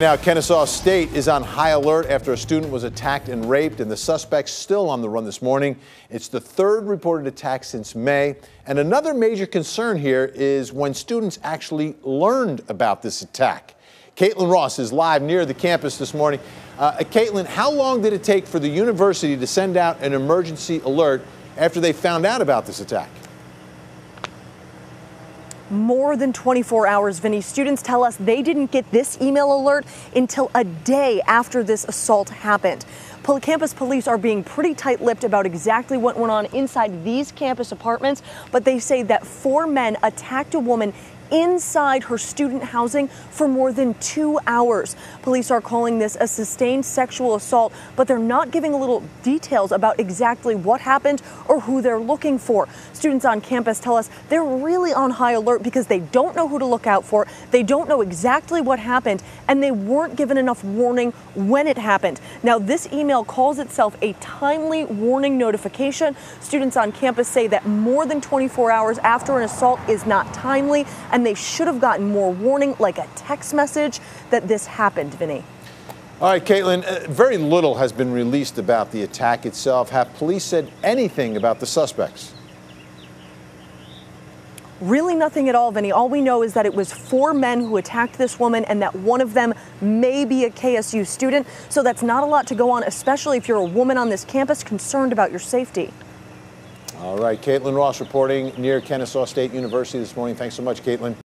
Now, Kennesaw State is on high alert after a student was attacked and raped, and the suspect's still on the run this morning. It's the third reported attack since May. And another major concern here is when students actually learned about this attack. Kaitlyn Ross is live near the campus this morning. Uh, Kaitlyn, how long did it take for the university to send out an emergency alert after they found out about this attack? More than 24 hours, Vinny. Students tell us they didn't get this email alert until a day after this assault happened. Campus police are being pretty tight lipped about exactly what went on inside these campus apartments, but they say that four men attacked a woman inside her student housing for more than two hours. Police are calling this a sustained sexual assault, but they're not giving a little details about exactly what happened or who they're looking for. Students on campus tell us they're really on high alert because they don't know who to look out for, they don't know exactly what happened, and they weren't given enough warning when it happened. Now, this email calls itself a timely warning notification. Students on campus say that more than 24 hours after an assault is not timely and they should have gotten more warning, like a text message, that this happened, Vinny. All right, Kaitlyn, uh, very little has been released about the attack itself. Have police said anything about the suspects? Really nothing at all, Vinny. All we know is that it was four men who attacked this woman and that one of them may be a KSU student. So that's not a lot to go on, especially if you're a woman on this campus concerned about your safety. All right, Kaitlyn Ross reporting near Kennesaw State University this morning. Thanks so much, Kaitlyn.